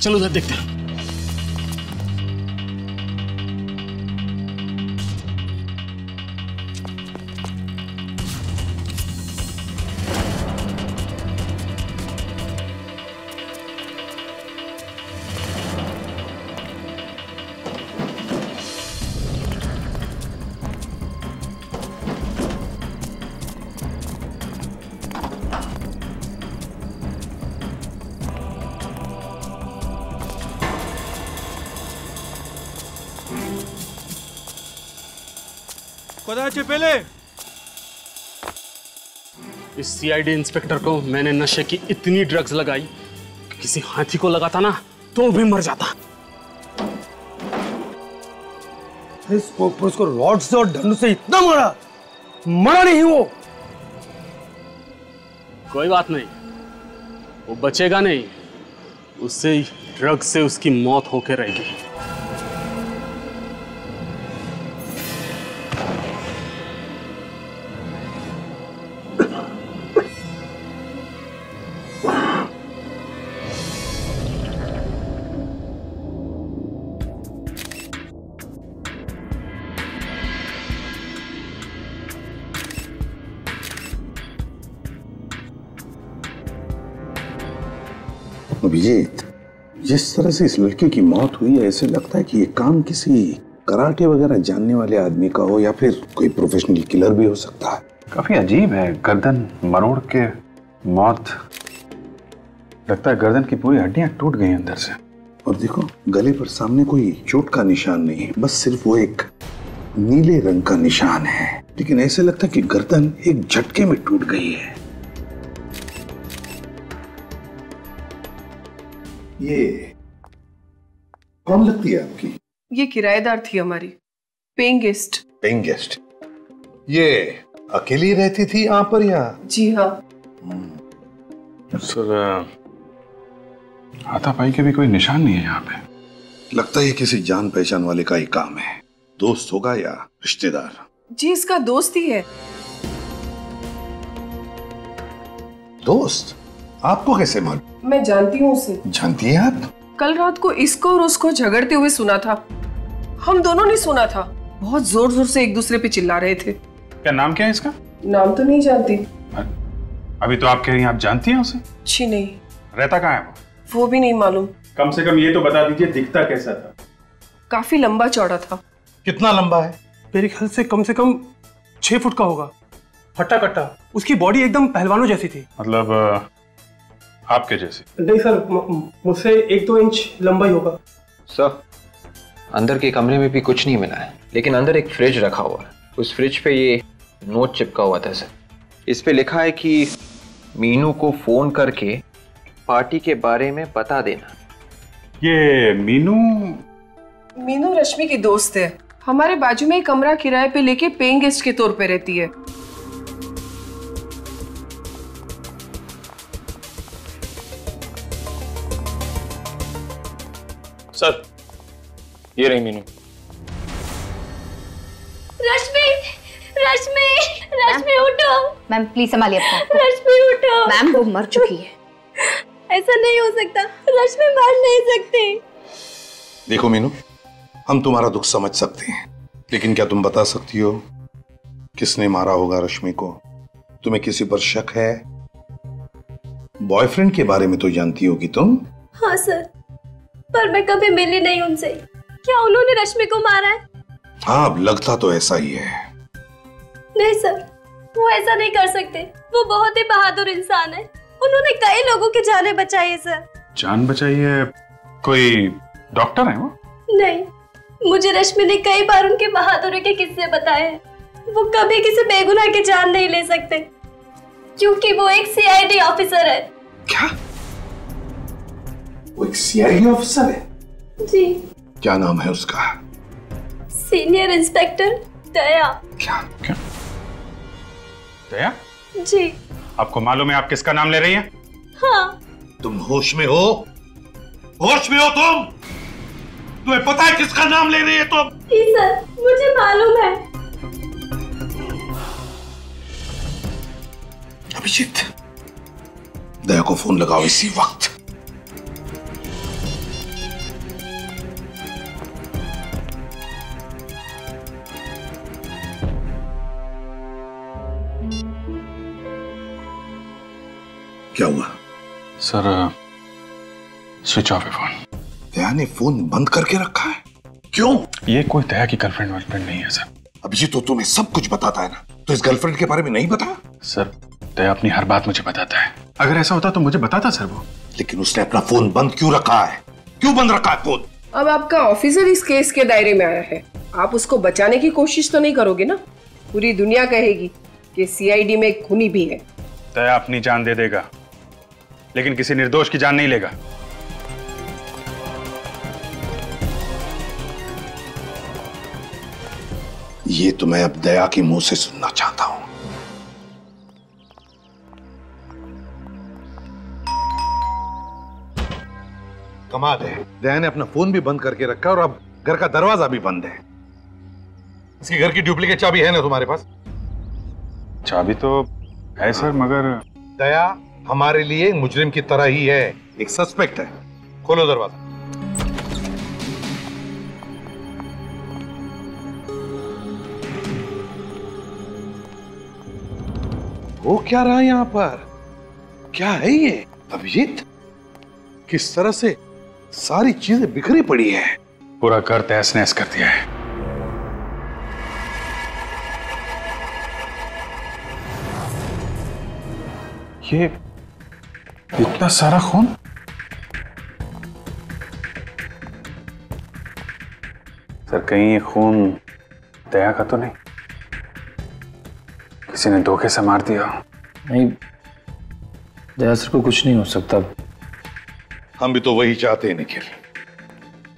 चलो उधर देखते हैं। पहले। इस सीआईडी इंस्पेक्टर को मैंने नशे की इतनी ड्रग्स लगाई कि किसी हाथी को लगाता ना तो भी मर जाता। इस पुरुष को रॉड से और डंडू से इतना मारा। मरा नहीं वो। कोई बात नहीं। वो बचेगा नहीं। उससे ड्रग से उसकी मौत होकर रहेगी। अभिजीत जिस तरह से इस लड़के की मौत हुई है ऐसे लगता है कि ये काम किसी कराटे वगैरह जानने वाले आदमी का हो या फिर कोई प्रोफेशनल किलर भी हो सकता है। काफ़ी अजीब है गर्दन मरोड़ के मौत। लगता है गर्दन की पूरी हड्डियाँ टूट गई अंदर से। और देखो गले पर सामने कोई चोट का निशान नहीं है बस सिर्फ़ वो एक नीले रंग का निशान है। लेकिन ऐसे लगता है कि गर्दन एक झटके में टूट गई है। ये कौन लगती है आपकी? ये किराएदार थी हमारी। पेइंग गेस्ट पेइंग गेस्ट ये अकेली रहती थी यहाँ पर या? जी हाँ। सर हाथापाई के भी कोई निशान नहीं है यहाँ पे। लगता है ये किसी जान पहचान वाले का ही काम है। दोस्त होगा या रिश्तेदार? जी इसका दोस्त ही है। दोस्त? आपको कैसे मालूम? मैं जानती हूँ उसे। जानती है आप? कल रात को इसको और उसको झगड़ते हुए सुना था। हम दोनों ने सुना था। बहुत ज़ोर ज़ोर से एक दूसरे पे चिल्ला रहे थे। क्या नाम क्या है इसका? नाम तो नहीं जानती। अभी तो आप कह रही हैं आप जानती हैं उसे? जी नहीं। रहता कहाँ है वो? वो भी नहीं मालूम। कम से कम ये तो बता दीजिए दिखता कैसा था? काफ़ी लंबा चौड़ा था। कितना लंबा है? मेरे ख्याल से कम से कम छह फुट का होगा। हट्टा कट्टा उसकी बॉडी एकदम पहलवानों जैसी थी। मतलब आपके जैसे। नहीं सर मुझसे एक दो इंच लंबा ही होगा। सर अंदर के कमरे में भी कुछ नहीं मिला है लेकिन अंदर एक फ्रिज रखा हुआ है। उस फ्रिज पे ये नोट चिपका हुआ था सर। इस पे लिखा है कि मीनू को फ़ोन करके पार्टी के बारे में बता देना। ये मीनू? मीनू रश्मि की दोस्त है। हमारे बाजू में एक कमरा किराए पे लेके पेइंग गेस्ट के तौर पे रहती है। ये रही मीनू। रश्मि रश्मि रश्मि उठो। मैम प्लीज़ संभालिए अपने। रश्मि उठो। मैम वो मर चुकी है। ऐसा नहीं हो सकता। रश्मि मर नहीं सकती। देखो मीनू हम तुम्हारा दुख समझ सकते हैं। लेकिन क्या तुम बता सकती हो किसने मारा होगा रश्मि को? तुम्हें किसी पर शक है? बॉयफ्रेंड के बारे में तो जानती होगी तुम। हाँ सर। पर मैं कभी मिली नहीं उनसे। क्या उन्होंने रश्मि को मारा है? हाँ अब लगता तो ऐसा ही है। नहीं सर वो ऐसा नहीं कर सकते। वो बहुत ही बहादुर इंसान है। उन्होंने कई लोगों की जानें बचाई है सर। जान बचाई है? कोई डॉक्टर है वो? नहीं मुझे रश्मि ने कई बार उनके बहादुरी के किस्से बताए हैं। वो कभी किसी बेगुनाह की जान नहीं ले सकते क्योंकि वो एक सीआईडी ऑफिसर है। क्या? वो एक सीआईडी ऑफिसर है? जी। क्या नाम है उसका? Senior inspector Daya. क्या? क्या? दया? जी। आपको मालूम है आप किसका नाम ले रही हैं? हाँ। तुम होश में हो? होश में हो तुम? तुम्हें पता है किसका नाम ले रही है तुम? जी सर मुझे मालूम है। अभिजीत दया को फ़ोन लगाओ इसी वक्त। क्या हुआ? सर स्विच ऑफ़ है फ़ोन। दया ने फ़ोन बंद करके रखा है? क्यों? ये कोई दया की गर्लफ्रेंड वर्लफ्रेंड नहीं है सर। अभिजीत तो तुम्हें सब कुछ बताता है ना। तो इस गर्लफ्रेंड के बारे में नहीं बताया? सर दया अपनी हर बात मुझे बताता है। अगर ऐसा होता तो मुझे बताता सर वो। लेकिन उसने अपना फ़ोन बंद क्यों रखा है? क्यों बंद रखा है फ़ोन? अब आपका ऑफिसर इस केस के दायरे में आया है। आप उसको बचाने की कोशिश तो नहीं करोगे ना? पूरी दुनिया कहेगी कि सीआईडी में एक खूनी भी है। दया अपनी जान दे देगा। लेकिन किसी निर्दोष की जान नहीं लेगा। ये तो मैं अब दया के मुँह से सुनना चाहता हूँ। कमाल है। दया ने अपना फ़ोन भी बंद करके रखा और अब घर का दरवाज़ा भी बंद है। इसके घर की डुप्लीकेट चाबी है ना तुम्हारे पास? चाबी तो है सर मगर दया हमारे लिए मुजरिम की तरह ही है। एक सस्पेक्ट है। खोलो दरवाज़ा। वो क्या रहा यहाँ पर? क्या है ये? अभिजीत? किस तरह से सारी चीज़ें बिखरी पड़ी है? पूरा घर तहस नहस कर दिया है। ये इतना सारा खून? सर कहीं ये खून दया का तो नहीं? किसी ने धोखे से मार दिया। नहीं दया सर को कुछ नहीं हो सकता। हम भी तो वही चाहते हैं निखिल।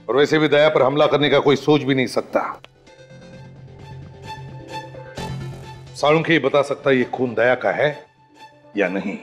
और वैसे भी दया पर हमला करने का कोई सोच भी नहीं सकता। साळुंखे ही बता सकता ये खून दया का है या नहीं।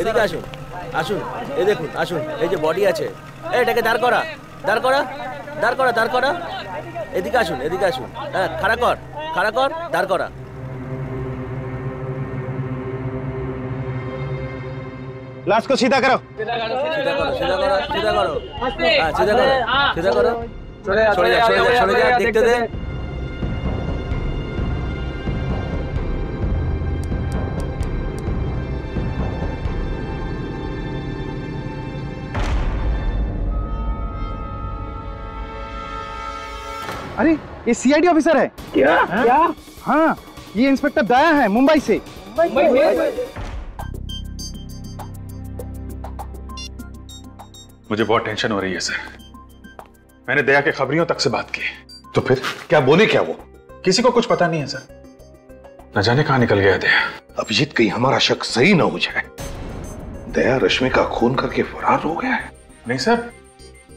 এদিকে আসুন। আসুন। এই দেখুন আসুন। এই যে বডি আছে। এই এটাকে দাঁড় করা। দাঁড় করা। দাঁড় করা দাঁড় করা। এদিকে আসুন এদিকে আসুন। হ্যাঁ খাড়া কর খাড়া কর দাঁড় করা। লাশ কো সিধা করো। সিধা করো সিধা করো সিধা করো হ্যাঁ সিধা করো। সিধা করো। সরে যা সরে যা সরে যা দেখতে দে। अरे ये सीआईडी ऑफिसर है। क्या? क्या? हाँ ये इंस्पेक्टर दया है मुंबई से। मुझे बहुत टेंशन हो रही है सर मैंने दया के खबरियों तक से बात की। तो फिर क्या बोले क्या वो? किसी को कुछ पता नहीं है सर न जाने कहाँ निकल गया दया। अभिजीत कहीं हमारा शक सही ना हो जाए। दया रश्मि का खून करके फरार हो गया है। नहीं सर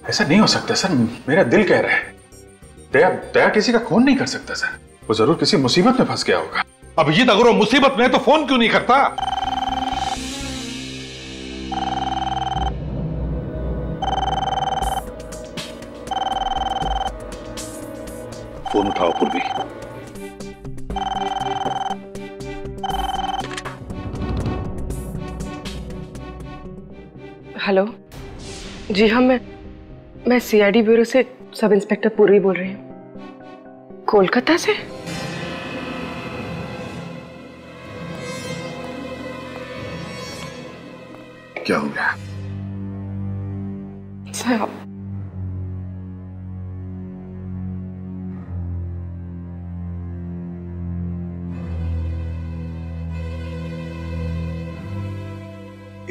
ऐसा नहीं हो सकता सर मेरा दिल कह रहा है। दया दया किसी का खून नहीं कर सकता सर। वो ज़रूर किसी मुसीबत में फंस गया होगा। अभिजीत अगर वो मुसीबत में है तो फ़ोन क्यों नहीं करता? फ़ोन उठाओ पूर्वी। हेलो? जी हाँ मैं मैं सीआईडी ब्यूरो से सब इंस्पेक्टर पूर्वी बोल रही हूँ। कोलकाता से? क्या हो गया? सर।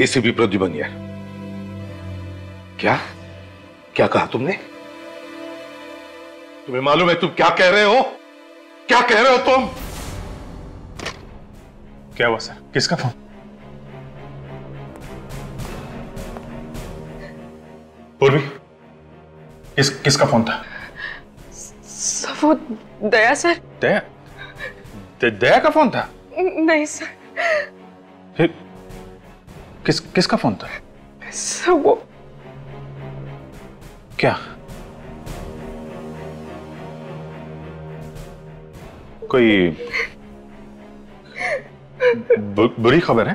एसीपी प्रद्युमन यार क्या? क्या कहा तुमने? तुम्हें मालूम है तुम क्या कह रहे हो? क्या कह रहे हो तुम? क्या हुआ सर? किसका फ़ोन? पूर्वी किस किसका फ़ोन था? सर वो दया सर। दया? द- दया का फ़ोन था? नहीं सर। फिर किस किसका फ़ोन था? सर वो क्या? कोई बु, बुरी खबर है?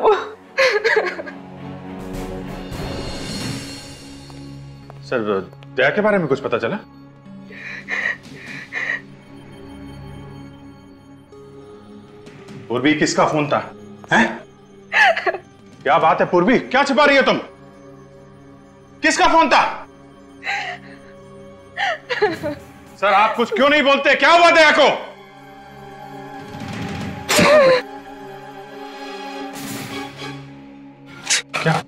वो सर दया के बारे में कुछ पता चला? पूर्वी किसका फ़ोन था हैं? क्या बात है पूर्वी? क्या छिपा रही है तुम? किसका फ़ोन था? सर, आप कुछ क्यों नहीं बोलते? क्या हुआ दया को क्या?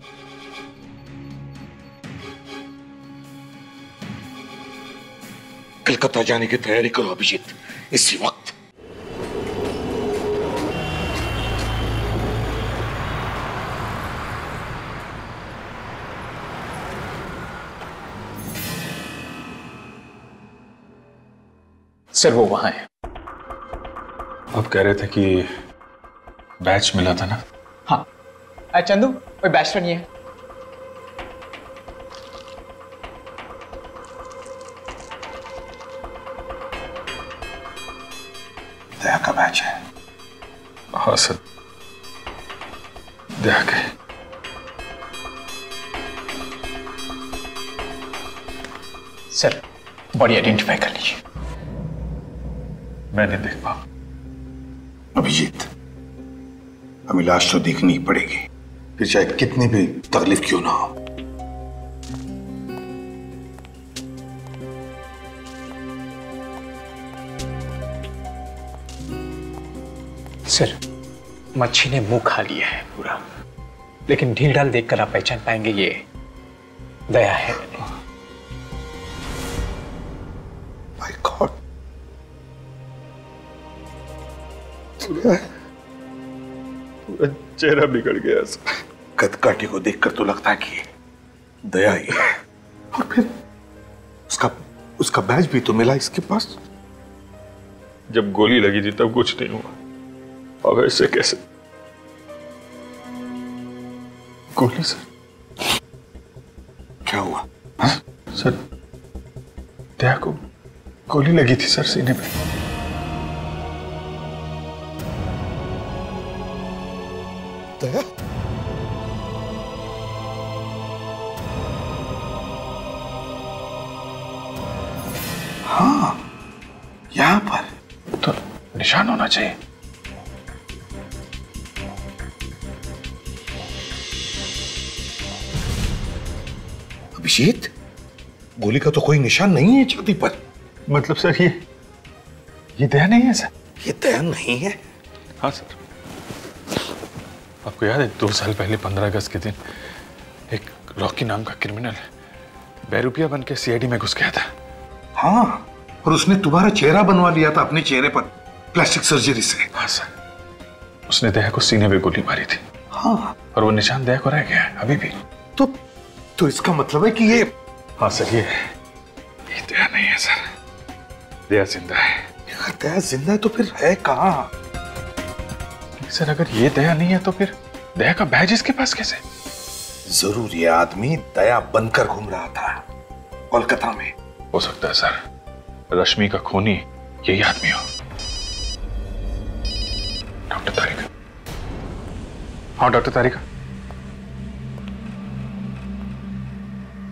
कलकत्ता जाने की तैयारी करो, अभिजीत। इसी वक्त सर वो वहाँ है। आप कह रहे थे कि बैच मिला था ना? हाँ। अरे चंदू कोई बैच तो नहीं है। दया का बैच है। हाँ सर। दया के। सर बॉडी आइडेंटिफाई कर लीजिए। मैं नहीं देख पा। अभिजीत हमें लाश तो देखनी ही पड़ेगी। फिर चाहे कितनी भी तकलीफ़ क्यों ना हो। सर मच्छी ने मुँह खा लिया है पूरा। लेकिन ढील डाल देखकर आप पहचान पाएँगे ये दया है। पूरा चेहरा बिगड़ गया सर कदकाठी को देखकर तो लगता है कि दया ही है। और फिर उसका उसका बैच भी तो मिला इसके पास। जब गोली लगी थी तब कुछ नहीं हुआ। अब ऐसे कैसे? गोली सर। क्या हुआ? हा? सर दया को गोली लगी थी सर सीने पे। दया हाँ। यहाँ पर। तो निशान होना चाहिए। अभिजीत गोली का तो कोई निशान नहीं है छाती पर। मतलब सर ये ये दया नहीं है सर? ये दया नहीं है। हाँ सर। आपको याद है दो साल पहले पंद्रह अगस्त के दिन एक रॉकी नाम का क्रिमिनल बैरूपिया बन के सीआईडी में घुस गया था। हाँ और उसने तुम्हारा चेहरा बनवा लिया था अपने चेहरे पर प्लास्टिक सर्जरी से। हाँ सर। उसने दया को सीने में गोली मारी थी। हाँ। और वो निशान दया को रह गया है अभी भी। तो तो इसका मतलब है कि ये हाँ सर ये ये दया नहीं है सर। दया ज़िंदा है। दया ज़िंदा है तो फिर है कहाँ? सर अगर ये दया नहीं है तो फिर दया का बैज इसके पास कैसे? ज़रूर ये आदमी दया बनकर घूम रहा था कोलकाता में। हो सकता है सर। रश्मि का खूनी यही आदमी हो। डॉक्टर तारिका। हाँ डॉक्टर तारिका।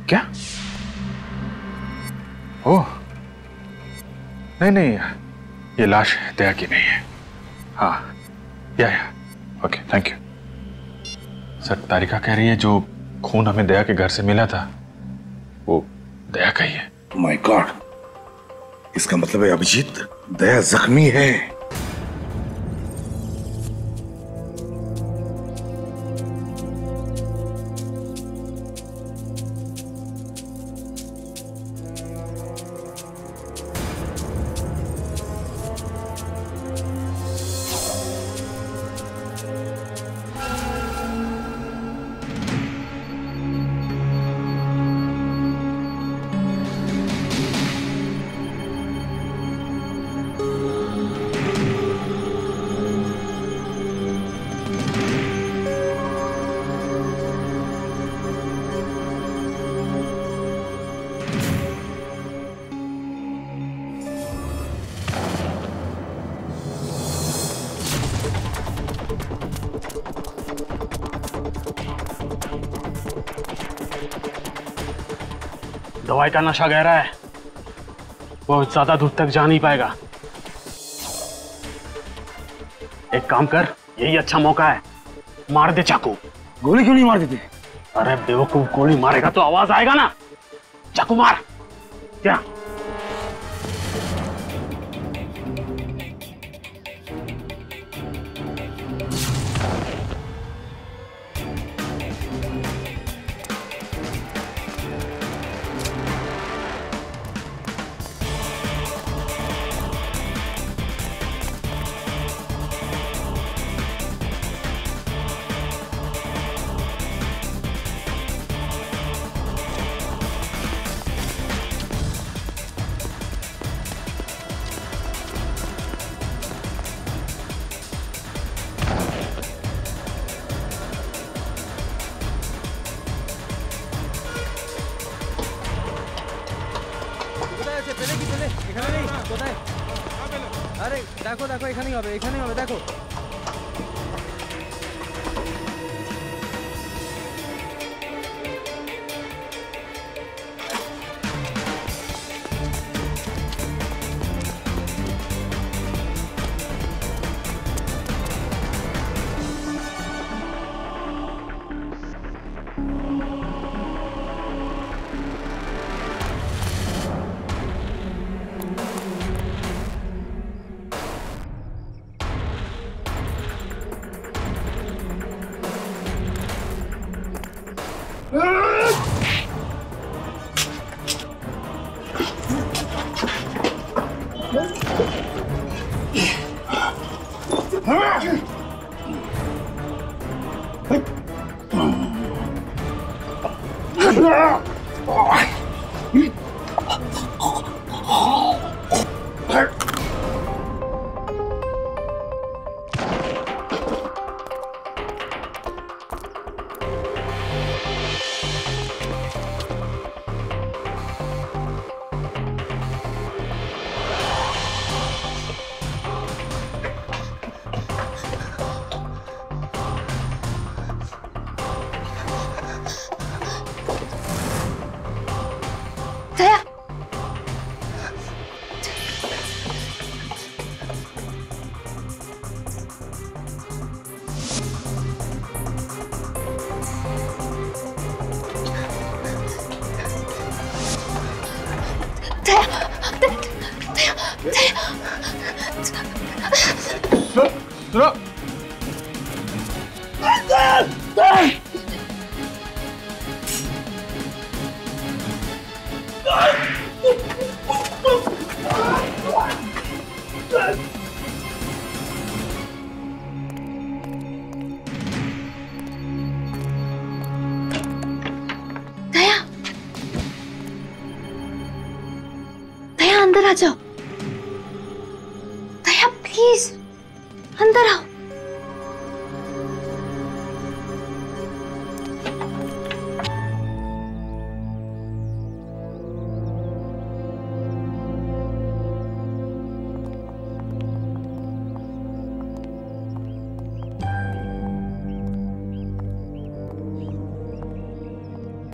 क्या? ओह। नहीं नहीं ये लाश दया की नहीं है। हाँ। या या okay thank you sir Tarika कह रही है, जो खून हमें दया के घर से मिला था, वो दया का ही है। माय गॉड इसका मतलब है अभिजीत, दया जख्मी है। दवाई का नशा गहरा है। वो ज़्यादा दूर तक जा नहीं पाएगा। एक काम कर यही अच्छा मौका है। मार दे चाकू। गोली क्यों नहीं मार देते? अरे बेवकूफ़ गोली मारेगा तो आवाज़ आएगा ना। चाकू मार। क्या? এখানেই হবে এখানেই হবে দেখো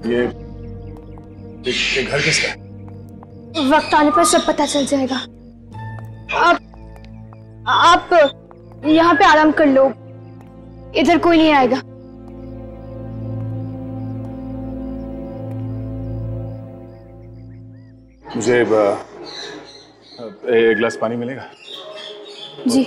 ये ये, घर किसका है? वक्त आने पर सब पता चल जाएगा। आप आप यहाँ पे आराम कर लो। इधर कोई नहीं आएगा। मुझे एक गिलास पानी मिलेगा? जी।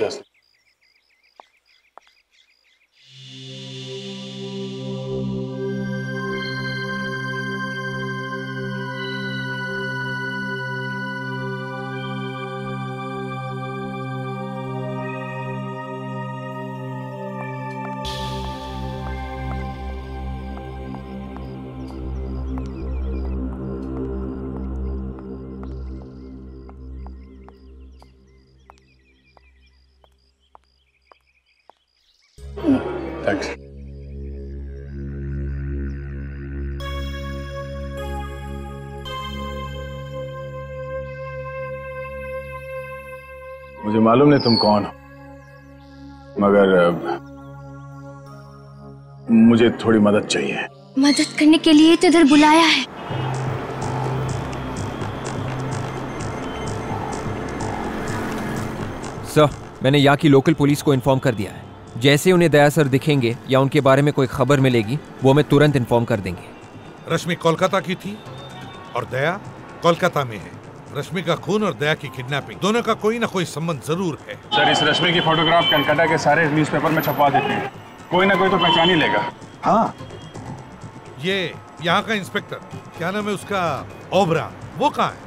मालूम नहीं तुम कौन हो। मगर मुझे थोड़ी मदद चाहिए। मदद करने के लिए तो इधर बुलाया है। सर मैंने यहाँ की लोकल पुलिस को इन्फॉर्म कर दिया है। जैसे उन्हें दया सर दिखेंगे या उनके बारे में कोई खबर मिलेगी वो हमें तुरंत इन्फॉर्म कर देंगे। रश्मि कोलकाता की थी और दया कोलकाता में है। रश्मि का खून और दया की किडनैपिंग दोनों का कोई ना कोई संबंध ज़रूर है। सर इस रश्मि की फोटोग्राफ कलकत्ता के सारे न्यूज़पेपर में छपवा देते हैं। कोई ना कोई तो पहचान ही लेगा। हाँ। ये यहाँ का इंस्पेक्टर क्या नाम है उसका? ओबरा। वो कहाँ है?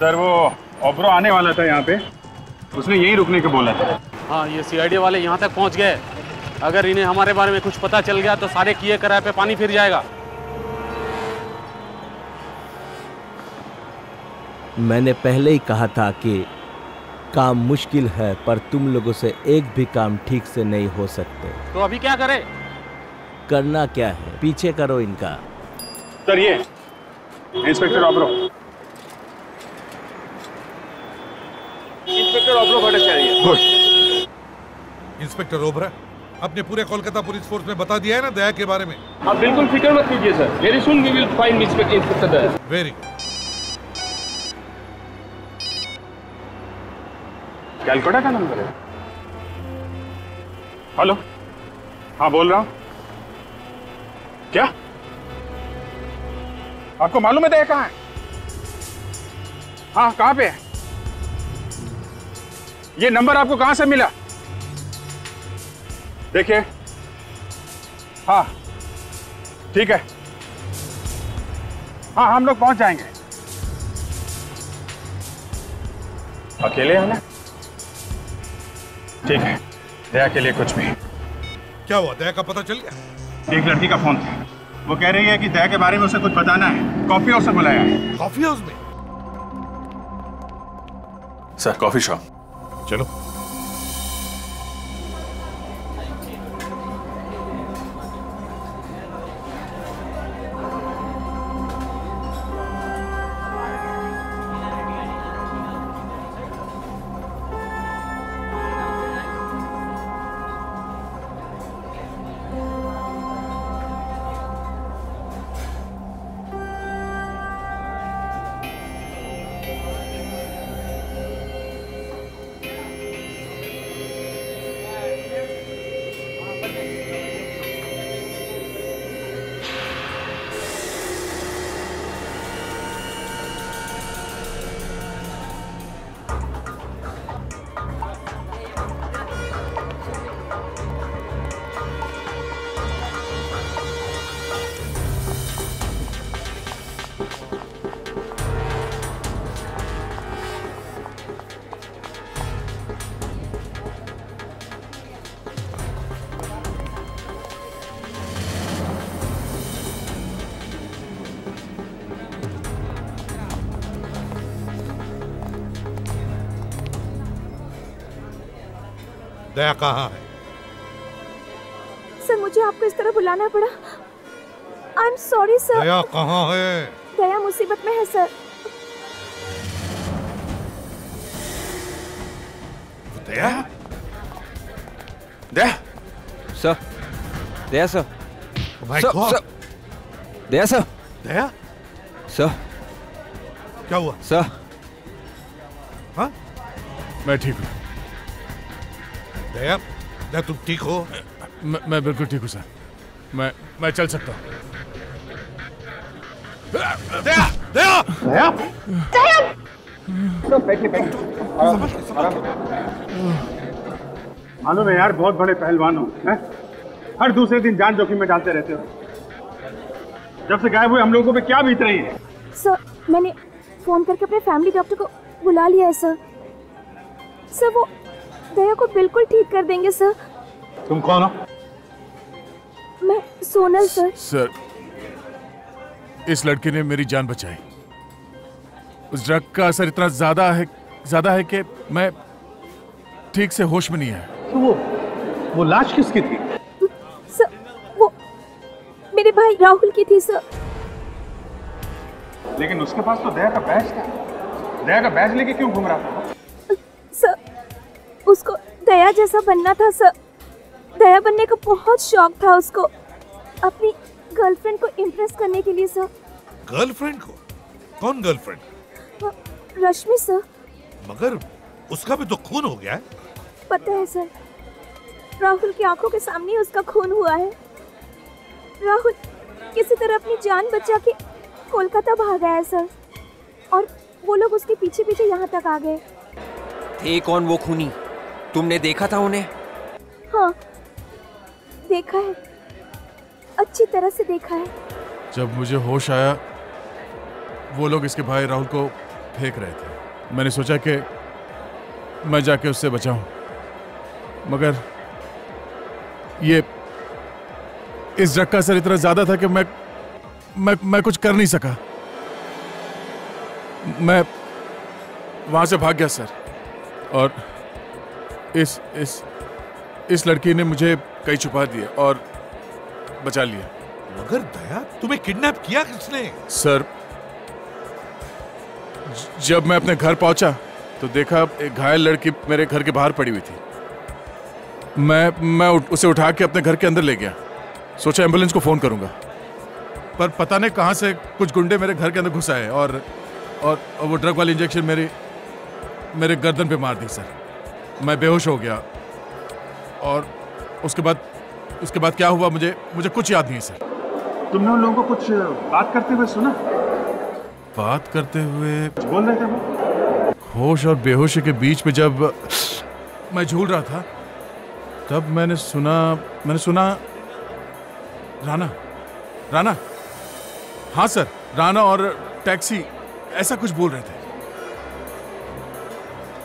सर वो ओबरो आने वाला था यहाँ पे। उसने यही रुकने को बोला था। हाँ ये सीआईडी वाले यहाँ तक पहुँच गए। अगर इन्हें हमारे बारे में कुछ पता चल गया तो सारे किए कराए पे पानी फिर जाएगा। मैंने पहले ही कहा था कि काम मुश्किल है पर तुम लोगों से एक भी काम ठीक से नहीं हो सकते। तो अभी क्या करें? करना क्या है? पीछे करो इनका। सर ये inspector Obero inspector Obero Bhattacharya good. Inspector Obera अपने पूरे कोलकाता पुलिस फोर्स में बता दिया है ना दया के बारे में? आप बिल्कुल फ़िक्र मत कीजिए sir. Very soon we will find inspector Daya. Very good Calcutta का नंबर है। हेलो? हाँ बोल रहा हूँ। क्या? आपको मालूम है दया कहाँ है? हाँ कहाँ पे है? ये नंबर आपको कहाँ से मिला? देखिए। हाँ ठीक है। हाँ हम लोग पहुँच जाएँगे। अकेले हैं ना ठीक है। दया के लिए कुछ भी। क्या हुआ? दया का पता चल गया? एक लड़की का फ़ोन था। वो कह रही है कि दया के बारे में उसे कुछ बताना है। कॉफ़ी हाउस से बुलाया है। कॉफ़ी हाउस में? Sir coffee shop. चलो। दया कहाँ है? सर मुझे आपको इस तरह बुलाना पड़ा। I am sorry sir Daya कहाँ है? दया मुसीबत में है sir Daya? Daya? Sir Daya sir my sir, god sir, Daya sir Daya? Sir क्या हुआ? सर हाँ? मैं ठीक हूँ। दया दया तुम ठीक हो? मैं, मैं बिल्कुल ठीक हूँ सर। मैं मैं चल सकता हूँ। दया दया! दया? मालूम है यार बहुत बड़े पहलवान हो हैं? हर दूसरे दिन जान जोखिम में डालते रहते हो। जब से गायब हुए हम लोगों पे क्या बीत रही है? सर मैंने फ़ोन करके अपने फैमिली डॉक्टर को बुला लिया है सर। सर वो दया को बिल्कुल ठीक कर देंगे सर। तुम कौन हो? मैं सोनल सर। सर इस लड़के ने मेरी जान बचाई। उस ड्रग का असर इतना ज़्यादा है ज़्यादा है कि मैं ठीक से होश में नहीं है तो वो वो लाश किसकी थी? सर वो मेरे भाई राहुल की थी सर। लेकिन उसके पास तो दया का बैज था। दया का बैज लेके क्यों घूम रहा था? उसको दया जैसा बनना था सर। दया बनने का बहुत शौक था उसको। अपनी गर्लफ्रेंड को इम्प्रेस करने के लिए सर। गर्लफ्रेंड को? कौन गर्लफ्रेंड? रश्मि सर। मगर उसका भी तो खून हो गया है। पता है सर। राहुल की आँखों के सामने उसका खून हुआ है। राहुल किसी तरह अपनी जान बचा के कोलकाता भागा है सर। और वो लोग उसके पीछे पीछे यहाँ तक आ गए। थे कौन वो खूनी? तुमने देखा था उन्हें? हाँ देखा है। अच्छी तरह से देखा है। जब मुझे होश आया वो लोग इसके भाई राहुल को फेंक रहे थे। मैंने सोचा कि मैं जाके उससे बचाऊं। मगर ये इस ड्रग का असर इतना ज़्यादा था कि मैं मैं मैं कुछ कर नहीं सका। मैं वहाँ से भाग गया सर। और इस इस इस लड़की ने मुझे कहीं छुपा दिया और बचा लिया। मगर दया तुम्हें किडनैप किया किसने? सर जब मैं अपने घर पहुँचा तो देखा एक घायल लड़की मेरे घर के बाहर पड़ी हुई थी। मैं मैं उसे उठा के अपने घर के अंदर ले गया। सोचा एंबुलेंस को फ़ोन करूँगा। पर पता नहीं कहाँ से कुछ गुंडे मेरे घर के अंदर घुस आए और और, और वो ड्रग वाली इंजेक्शन मेरे मेरे गर्दन पे मार दी सर। मैं बेहोश हो गया। और उसके बाद उसके बाद क्या हुआ मुझे मुझे कुछ याद नहीं सर। तुमने उन लोगों को कुछ बात करते हुए सुना? बात करते हुए बोल रहे थे वो? होश और बेहोशी के बीच में जब मैं झूल रहा था तब मैंने सुना मैंने सुना राना राना। हाँ सर राना और टैक्सी ऐसा कुछ बोल रहे थे।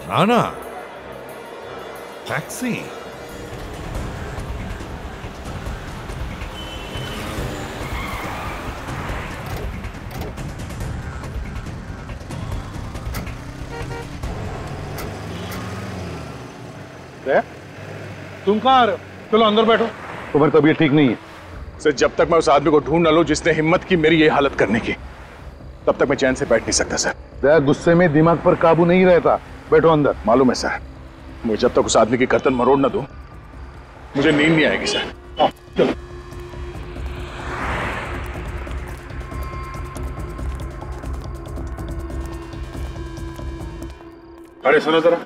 राना? टैक्सी दया तुम कहाँ आ रहे हो? चलो अंदर बैठो। तुम्हारी तबीयत ठीक नहीं है। सर जब तक मैं उस आदमी को ढूंढ ना लूँ जिसने हिम्मत की मेरी ये हालत करने की तब तक मैं चैन से बैठ नहीं सकता सर। गुस्से में दिमाग पर काबू नहीं रहता। बैठो अंदर। मालूम है सर। मुझे जब तक उस आदमी की गर्दन मरोड़ ना दूँ मुझे नींद नहीं आएगी सर। चलो। अरे सुनो जरा।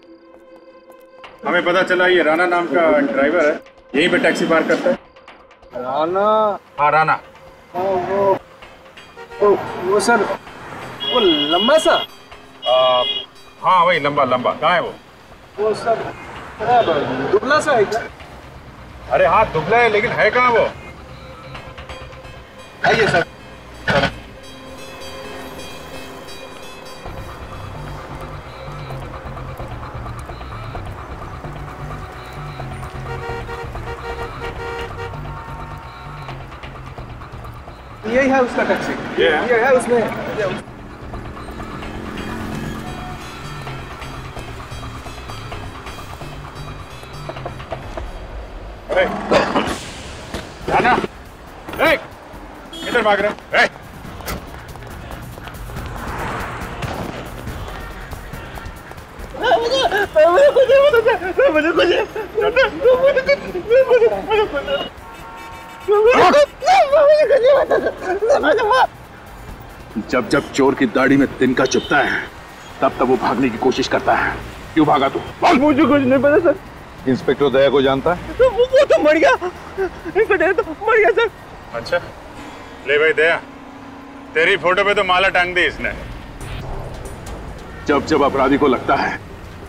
हमें पता चला ये राणा नाम का ड्राइवर है यहीं पे टैक्सी पार्क करता है। राणा? हाँ राणा। वो वो, वो सर वो लंबा सा? आ, हाँ वही लंबा लंबा। कहाँ है वो? वो सर दुबला सा है क्या? अरे हाँ दुबला है लेकिन है कहाँ वो? आइए सर यही है उसका टैक्सी ये है, ये है उसमें। किधर भाग रहे हो? जब जब चोर की दाढ़ी में तिनका चुपता है तब तब वो भागने की कोशिश करता है। क्यों भागा तू? मुझे कुछ नहीं पता सर। इंस्पेक्टर दया को जानता है? वो, वो तो मर गया। इंस्पेक्टर तो मर गया सर। अच्छा। ले भाई दया। तेरी फ़ोटो पे तो माला टांग दी इसने। जब जब अपराधी को लगता है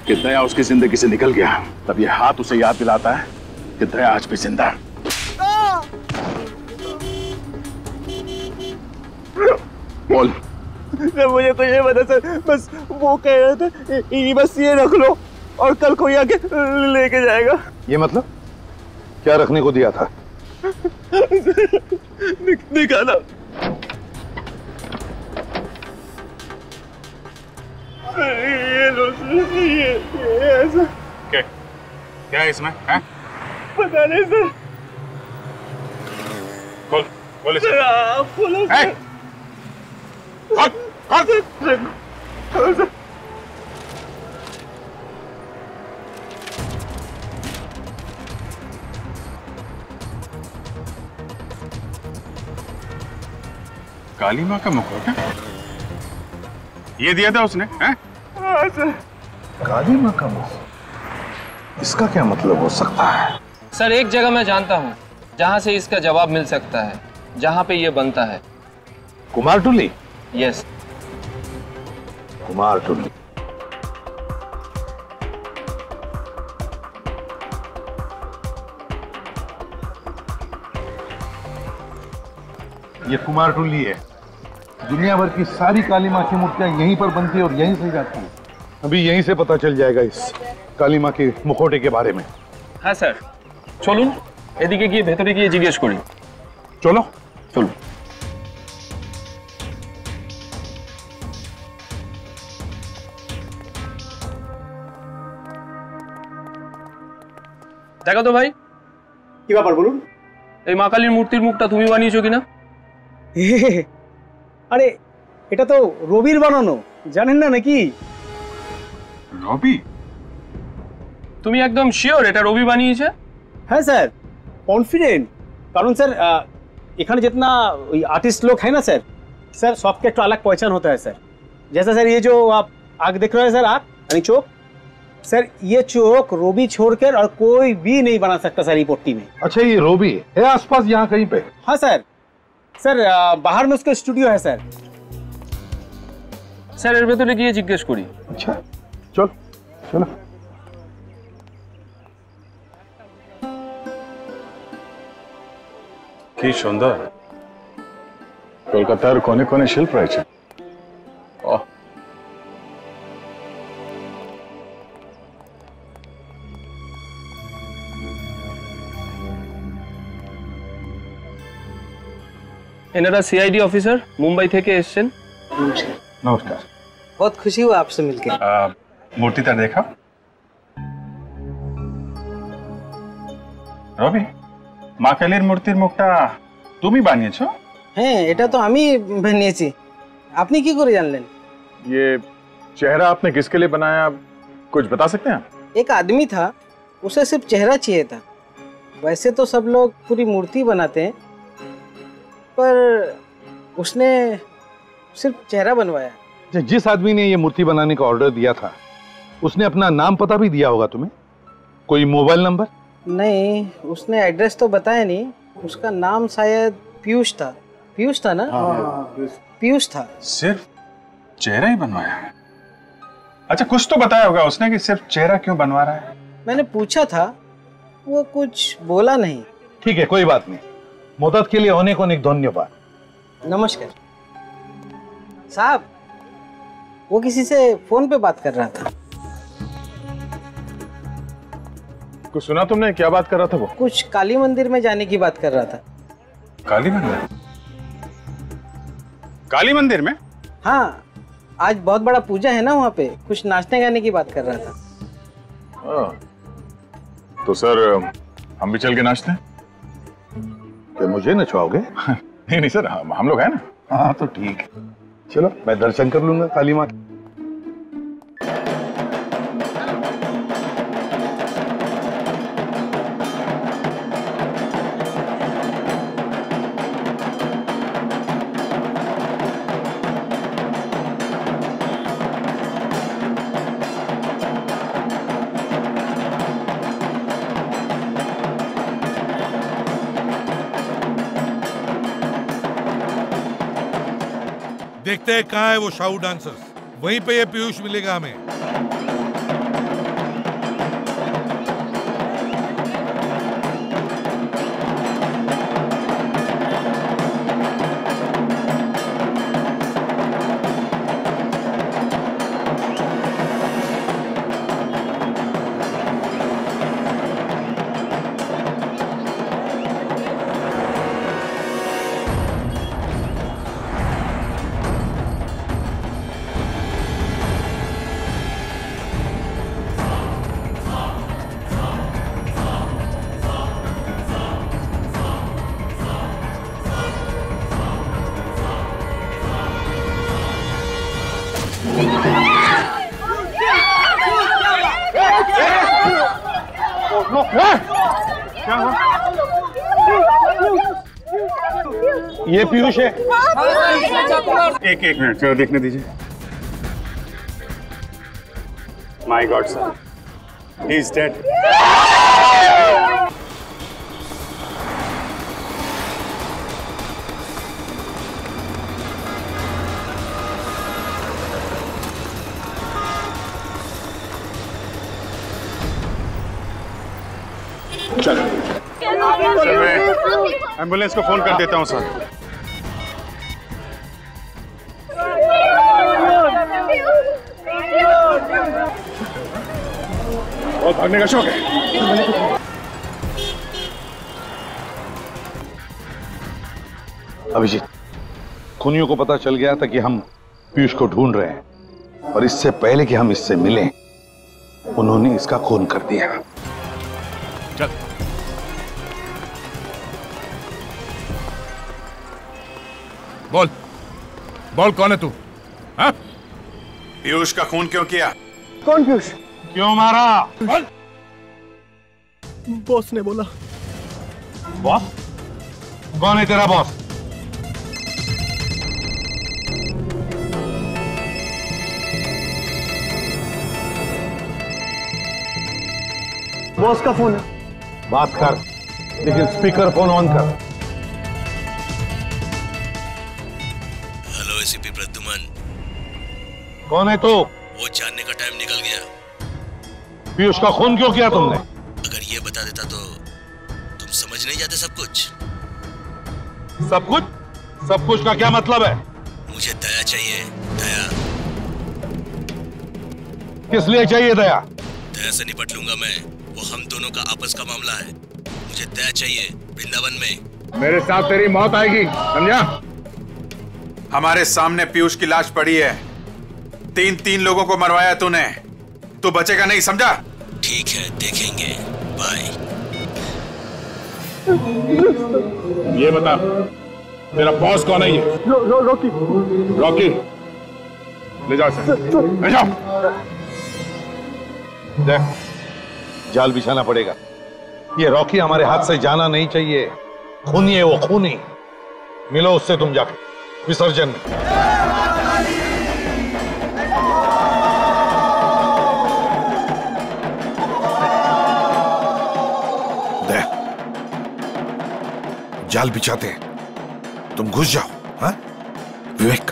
कि दया उसकी ज़िंदगी से निकल गया तब ये हाथ उसे याद दिलाता है कि दया आज भी ज़िंदा है। बोल। मुझे तो ये पता सर बस वो कह रहे थे ये बस ये रख लो और कल कोई आके लेके जाएगा। ये मतलब? क्या रखने को दिया था? निकाला ये ये ये ऐसा। क्या क्या है इसमें? है? पता नहीं सर। खोल खोल इसे। खोलो सर। खोल खोलो काली माँ का मुखौटा ये दिया था उसने हैं? काली माँ का मुँह इसका क्या मतलब हो सकता है? सर एक जगह मैं जानता हूँ जहाँ से इसका जवाब मिल सकता है जहाँ पे ये बनता है। कुमार टुल्ली? यस कुमार टुल्ली। ये कुमार टुल्ली है। दुनिया भर की सारी काली माँ की मूर्तियां यहीं पर बनती है और यहीं से जाती है अभी यहीं से पता चल जाएगा इस काली माँ के मुखौटे के बारे में হ্যাঁ স্যার চলুন এদিকে গিয়ে ভেতরে গিয়ে জিজ্ঞেস করি চলো চলুন দেখো তো ভাই কি ব্যাপার বলুন এই মা কালীর মূর্তির মুখটা তুমি বানিয়েছো কিনা আরে এটা তো রবির বানানো জানেন না নাকি রবি তুমি একদম শিওর এটা রবি বানিয়েছে हाँ सर कॉन्फिडेंट कारण सर अ, एखाने जितना आर्टिस्ट लोग है ना सर सर सबके एक अलग पहचान होता है सर जैसा सर ये जो आप आग देख रहे हैं सर आग यानी चौक सर ये चौक रोबी छोड़कर और कोई भी नहीं बना सकता सर ये पोट्टी में अच्छा ये रोबी है आसपास यहाँ कहीं पे हाँ सर सर अ, बाहर में उसका स्टूडियो है सर স্যার এর ভেতরে গিয়ে জিজ্ঞেস করি अच्छा चल चलो কি সুন্দর কলকাতার কোনে কোনে শিল্প রয়েছে এনারা সিআইডি অফিসার মুম্বাই থেকে এসছেন নমস্কার बहुत खुशी हुआ आपसे मिलके আহ, মূর্তিটা দেখা রবি মা কালীর মূর্তির মুখটা তুমি বানিয়েছো হ্যাঁ এটা তো আমি বানিয়েছি আপনি কি করে জানলেন ये चेहरा आपने किसके लिए बनाया कुछ बता सकते हैं आप? एक आदमी था उसे सिर्फ चेहरा चाहिए था वैसे तो सब लोग पूरी मूर्ति बनाते हैं पर उसने सिर्फ़ चेहरा बनवाया। अच्छा, जिस आदमी ने ये मूर्ति बनाने का ऑर्डर दिया था उसने अपना नाम पता भी दिया होगा तुम्हें? कोई मोबाइल नंबर नहीं उसने एड्रेस तो बताया नहीं। उसका नाम शायद पीयूष था। पीयूष था ना? हाँ, पीयूष था। सिर्फ़ चेहरा ही बनवाया है। अच्छा कुछ तो बताया होगा उसने कि सिर्फ़ चेहरा क्यों बनवा रहा है? मैंने पूछा था वो कुछ बोला नहीं। ठीक है कोई बात नहीं। मदद के लिए अनेक अनेक धन्यवाद। नमस्कार। साहब वो किसी से फ़ोन पे बात कर रहा था। कुछ सुना तुमने? क्या बात कर रहा था वो? कुछ काली मंदिर में जाने की बात कर रहा था। काली मंदिर? काली मंदिर में? हाँ आज बहुत बड़ा पूजा है ना वहाँ पे। कुछ नाचने गाने की बात कर रहा था। हाँ। तो सर हम भी चल के नाचते हैं? क्या मुझे नचवाओगे? नहीं नहीं सर हम, हम लोग हैं ना। हाँ तो ठीक है। चलो मैं दर्शन कर लूँगा काली माँ देखते हैं कहाँ है वो शाहू डांसर्स वहीं पे ये पीयूष मिलेगा हमें। एक एक मिनट चलो देखने दीजिए। My god sir he is dead चलो एंबुलेंस को फ़ोन कर देता हूँ सर का शौक है अभिजीत खूनियों को पता चल गया था कि हम पीयूष को ढूंढ रहे हैं और इससे पहले कि हम इससे मिलें उन्होंने इसका खून कर दिया। चल। बोल। बोल कौन है तू? हाँ? पीयूष का खून क्यों किया? कौन पीयूष? क्यों मारा? बोल। बॉस ने बोला। बॉस? कौन है तेरा बॉस? बॉस का फ़ोन है। बात कर लेकिन स्पीकर फ़ोन ऑन कर। Hello ACP Pradyuman. कौन है तू? तो? वो जानने का टाइम निकल गया। पीयूष का खून क्यों किया तुमने? ये बता देता तो तुम समझ नहीं जाते सब कुछ? सब कुछ? सब कुछ का क्या मतलब है? मुझे दया चाहिए दया। किस लिए चाहिए दया? दया से निपट लूँगा मैं। वो हम दोनों का आपस का मामला है। मुझे दया चाहिए वृंदावन में। मेरे साथ तेरी मौत आएगी समझा? हमारे सामने पीयूष की लाश पड़ी है। तीन तीन लोगों को मरवाया तूने। तू बचेगा नहीं समझा? ठीक है देखेंगे। बाय ये बता तेरा बॉस कौन है ये? रो, रो, रॉकी। रॉकी। ले जाओ इसे। ले जाओ देख जाल बिछाना पड़ेगा। ये रॉकी हमारे हाथ से जाना नहीं चाहिए। खूनी है वो खूनी मिलो उससे तुम जाके। विसर्जन। में जाल बिछाते हैं। तुम घुस जाओ हाँ? विवेक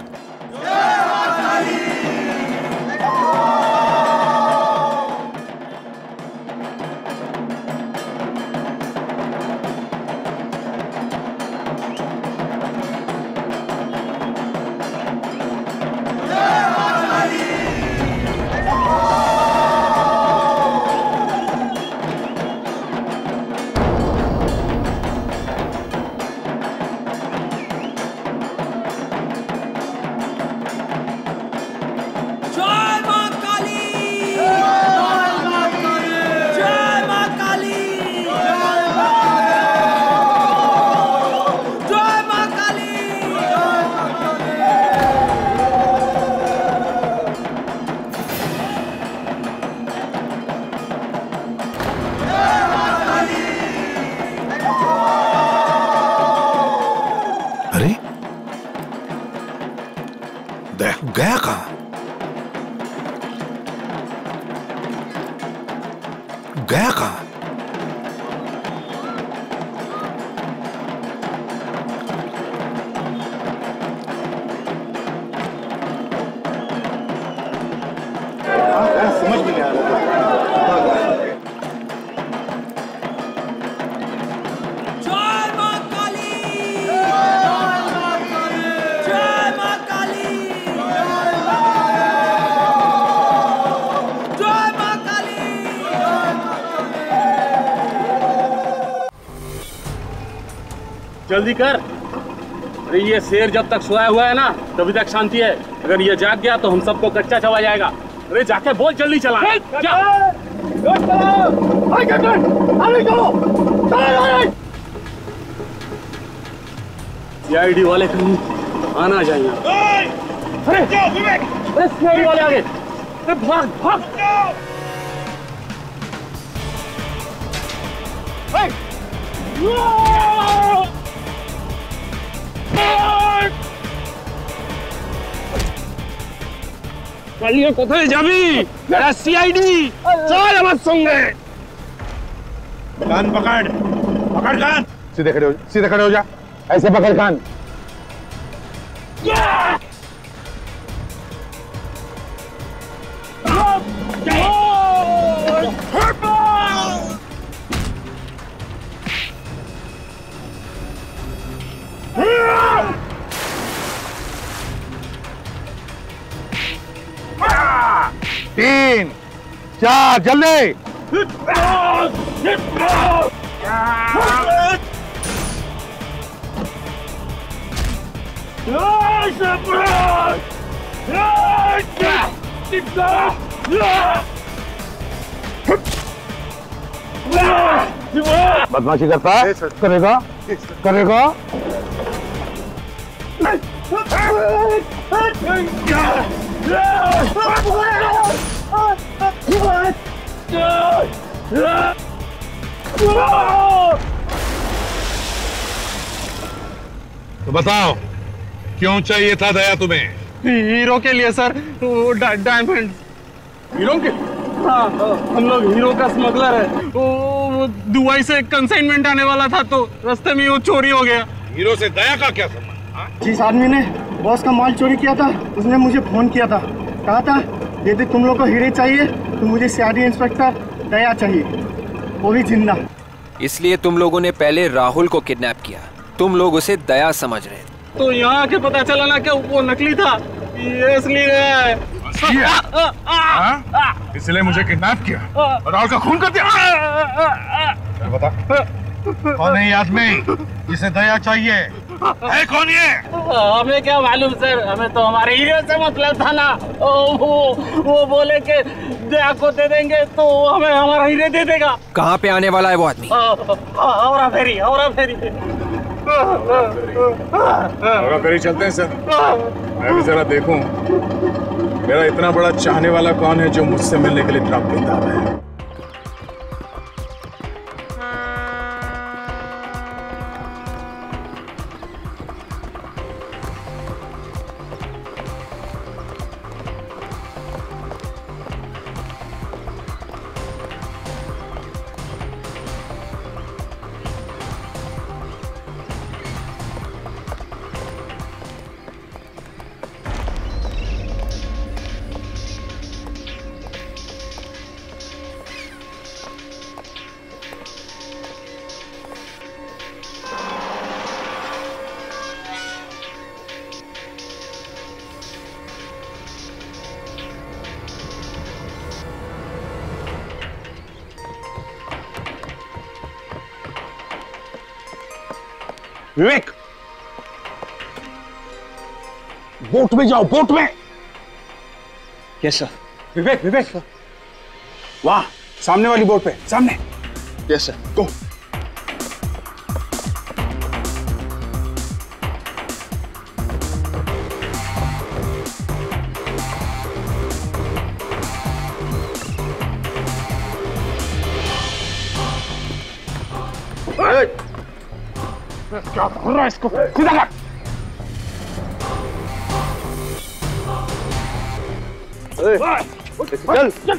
दया गया कहा जल्दी कर। अरे ये शेर जब तक सोया हुआ है ना तभी तक शांति है। अगर ये जाग गया तो हम सबको कच्चा चबा जाएगा। अरे जाके बोल जल्दी चला। जा। सीआईडी वाले कहीं आना चाहिए अरे अरे सीआईडी वाले आगे। अरे भाग भाग। কালিয়ে কোথায় যাবি এরা সিআইডি চল আমার সঙ্গে कान पकड़ पकड़ कान सीधे खड़े हो सीधे खड़े हो जा ऐसे पकड़ कान चार जल्दी। बदमाशी करता है? करेगा? करेगा? तो बताओ क्यों चाहिए था दया तुम्हें? हीरो के लिए सर वो डा, डायमंड। हीरो के? हाँ हम लोग हीरो का स्मगलर है। वो, वो दुबई से कंसाइनमेंट आने वाला था तो रास्ते में वो चोरी हो गया। हीरो से दया का क्या संबंध? जिस आदमी ने बॉस का माल चोरी किया था उसने मुझे फ़ोन किया था। कहा था यदि तुम लोग को हीरे चाहिए तो मुझे सीआईडी इंस्पेक्टर दया चाहिए। वो भी ज़िंदा। इसलिए तुम लोगों ने पहले राहुल को किडनैप किया। तुम लोग उसे दया समझ रहे थे। तो यहाँ आके पता चला ना कि वो नकली था। ये असली है। हाँ? इसलिए मुझे किडनैप किया? और राहुल का खून कर दिया? बता। कौन है आदमी जिसे दया चाहिए। है कौन ये? हमें क्या मालूम सर? हमें तो हमारे हीरो से मतलब था ना। ओ, वो वो बोले के दया को दे देंगे तो हमें हमारा हीरे दे देगा। कहाँ पे आने वाला है वो आदमी? और फेरी और फेरी। होगा फेरी चलते हैं सर। मैं भी जरा देखूँ। मेरा इतना बड़ा चाहने वाला कौन है जो मुझसे मिलने के लिए इतना बेताब है? बोट में जाओ बोट में। Yes sir Vivek Vivek. वाह सामने वाली बोट पे सामने। यस सर गो क्या कर रहा है इसको? सीधा कर। चल चल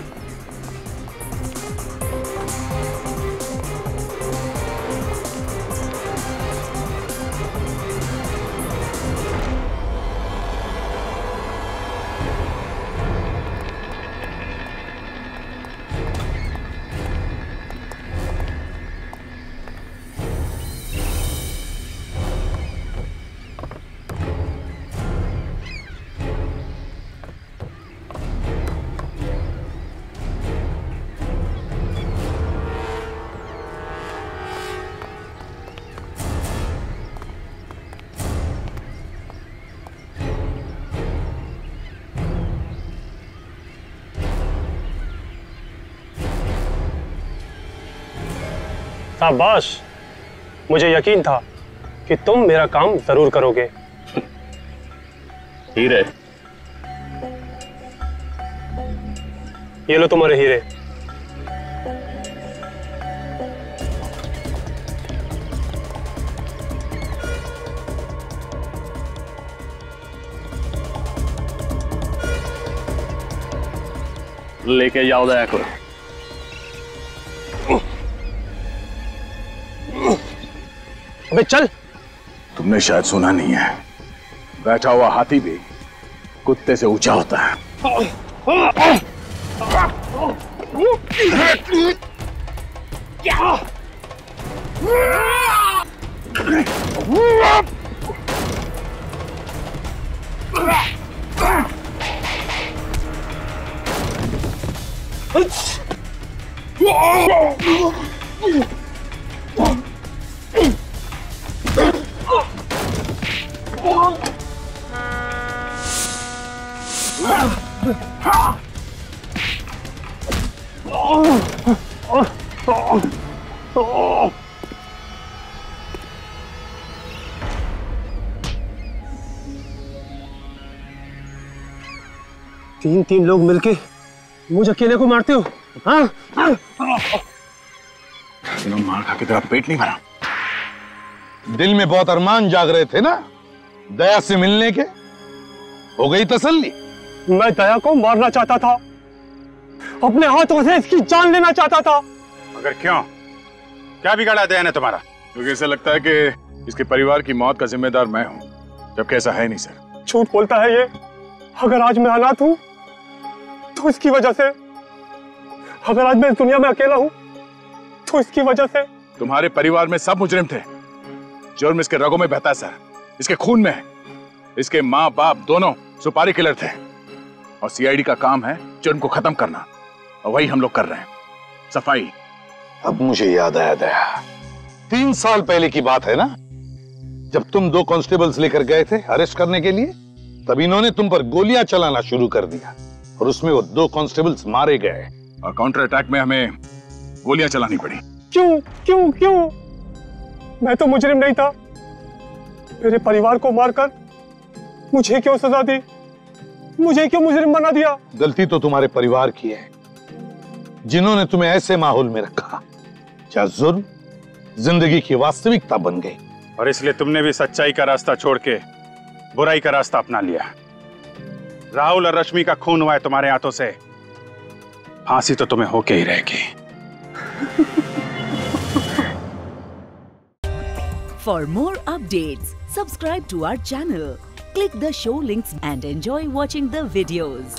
शाबाश मुझे यकीन था कि तुम मेरा काम ज़रूर करोगे। हीरे। ये लो तुम्हारे हीरे। लेके जाओ दया को अबे चल। तुमने शायद सुना नहीं है। बैठा हुआ हाथी भी कुत्ते से ऊँचा होता है। तीन तीन लोग मिलके मुझे अकेले को मारते हो? हाँ? हाँ? मार खा के तेरा पेट नहीं भरा। दिल में बहुत अरमान जाग रहे थे ना दया से मिलने के? हो गई तसल्ली? मैं दया को मारना चाहता था। अपने हाथों से इसकी जान लेना चाहता था। मगर क्यों? क्या बिगाड़ा दया ने तुम्हारा? क्योंकि ऐसा लगता है कि इसके परिवार की मौत का जिम्मेदार मैं हूँ जबकि ऐसा है नहीं सर। झूठ बोलता है ये? अगर आज मैं हालात हूँ तो इसकी वजह से? अगर आज मैं इस दुनिया में अकेला हूँ तो इसकी वजह से? तुम्हारे परिवार में सब मुजरिम थे। जुर्म इसके रगों में बहता सर। इसके खून में है। इसके माँ बाप दोनों सुपारी किलर थे। और सीआईडी का काम है जुर्म को खत्म करना। और वही हम लोग कर रहे हैं। सफ़ाई। अब मुझे याद आया दया। तीन साल पहले की बात है ना? जब तुम दो कांस्टेबल्स लेकर गए थे अरेस्ट करने के लिए तब इन्होंने तुम पर गोलियाँ चलाना शुरू कर दिया। और उसमें वो दो कांस्टेबल्स मारे गए। और काउंटर अटैक में हमें गोलियाँ चलानी पड़ी। क्यों? क्यों? क्यों? मैं तो मुजरिम नहीं था। मेरे परिवार को मारकर मुझे क्यों सजा दी? मुझे क्यों मुजरिम बना दिया? गलती तो तुम्हारे परिवार की है जिन्होंने तुम्हें ऐसे माहौल में रखा क्या जुर्म ज़िंदगी की वास्तविकता बन गई। और इसलिए तुमने भी सच्चाई का रास्ता छोड़ के बुराई का रास्ता अपना लिया। राहुल और रश्मि का खून हुआ है तुम्हारे हाथों से। फांसी तो तुम्हें होके ही रहेगी। For more update subscribe to our channel click the show links and enjoy watching the videos